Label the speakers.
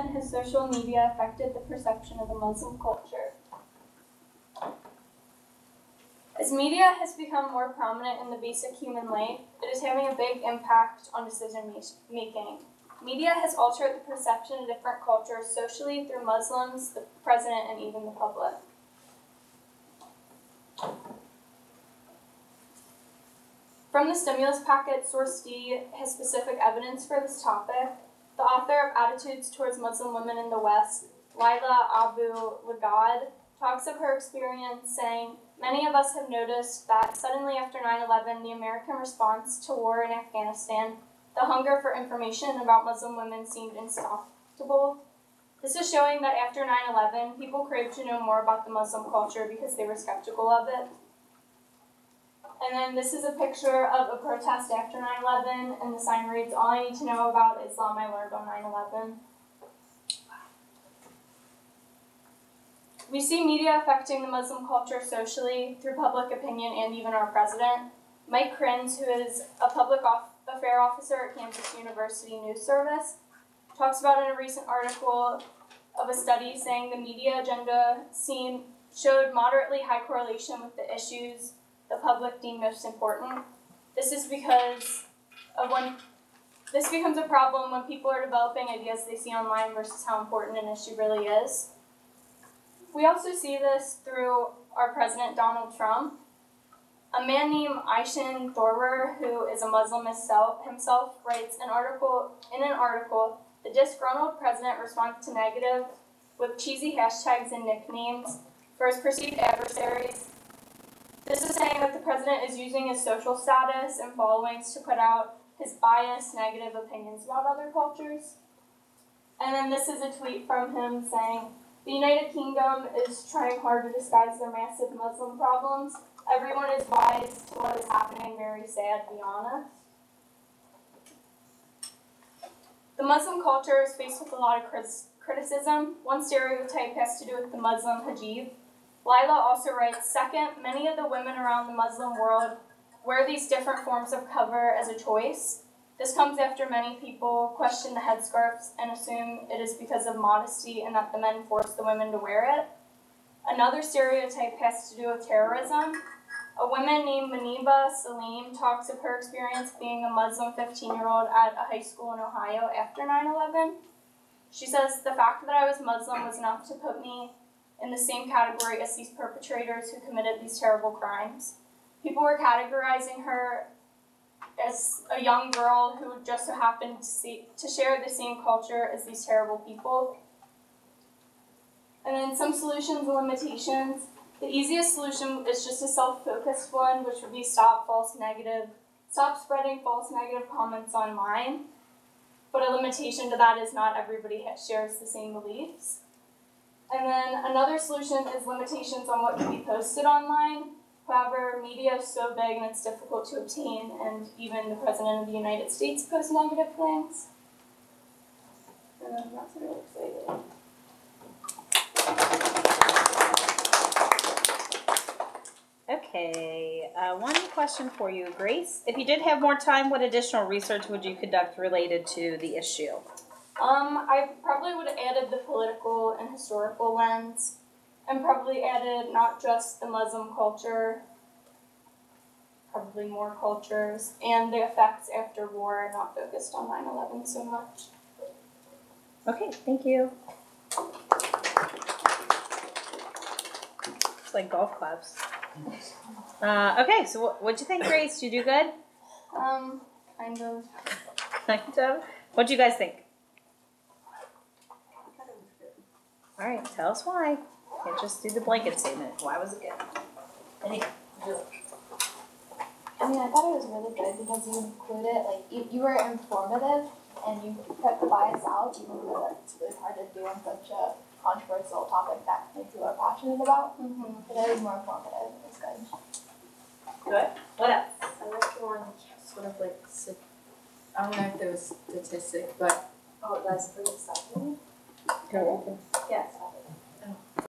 Speaker 1: and has social media affected the perception of the Muslim culture? As media has become more prominent in the basic human life, it is having a big impact on decision making. Media has altered the perception of different cultures socially through Muslims, the president, and even the public. From the stimulus packet, Source D has specific evidence for this topic. The author of Attitudes Towards Muslim Women in the West, Lila Abu Lughod, talks of her experience saying, Many of us have noticed that suddenly after 9 11, the American response to war in Afghanistan, the hunger for information about Muslim women seemed insatiable. This is showing that after 9 11, people craved to know more about the Muslim culture because they were skeptical of it. And then this is a picture of a protest after 9 11, and the sign reads, All I need to know about Islam I learned on 9 11. We see media affecting the Muslim culture socially through public opinion and even our president. Mike Krings, who is a public affair officer at Kansas University News Service, talks about in a recent article of a study saying the media agenda seen showed moderately high correlation with the issues the public deem most important. This is because of when this becomes a problem when people are developing ideas they see online versus how important an issue really is. We also see this through our president, Donald Trump. A man named Ishaan Tharoor, who is a Muslim himself, writes an article in an article, the disgruntled president responds to negative with cheesy hashtags and nicknames for his perceived adversaries. This is saying that the president is using his social status and followings to put out his biased, negative opinions about other cultures. And then this is a tweet from him saying, the United Kingdom is trying hard to disguise their massive Muslim problems. Everyone is wise to what is happening, very sad, be honest. The Muslim culture is faced with a lot of criticism. One stereotype has to do with the Muslim hijab. Lila also writes, second, many of the women around the Muslim world wear these different forms of cover as a choice. This comes after many people question the headscarves and assume it is because of modesty and that the men force the women to wear it. Another stereotype has to do with terrorism. A woman named Maniba Salim talks of her experience being a Muslim 15 year old at a high school in Ohio after 9 11. She says, The fact that I was Muslim was enough to put me in the same category as these perpetrators who committed these terrible crimes. People were categorizing her as a young girl who just so happened to, see, to share the same culture as these terrible people. And then some solutions and limitations. The easiest solution is just a self-focused one, which would be stop false negative, stop spreading false negative comments online. But a limitation to that is not everybody shares the same beliefs. And then another solution is limitations on what can be posted online. However, media is so big and it's difficult to obtain, and even the President of the United States posts negative things. And I'm not really excited.
Speaker 2: Okay, uh, one question for you, Grace. If you did have more time, what additional research would you conduct related to the issue?
Speaker 1: Um, I probably would have added the political historical lens and probably added not just the Muslim culture, probably more cultures, and the effects after war, not focused on 9 11 so much.
Speaker 2: Okay, thank you. It's like golf clubs. Uh, okay, so what, what'd you think, Grace? Did you do good?
Speaker 1: Um, kind of.
Speaker 2: Kind of? What'd you guys think? All right, tell us why. Can't just do the blanket statement. Why was it good? Any,
Speaker 3: I mean, I thought it was really good because you included, like, you, you were informative and you kept the bias out, even though that's really hard to do on such a controversial topic that many people are passionate about. Mm-hmm. But it was more informative. It was good.
Speaker 2: Good. What else?
Speaker 4: I like the one sort of like, I don't know if there was statistic, but
Speaker 3: oh, it does for the second.
Speaker 4: Yes.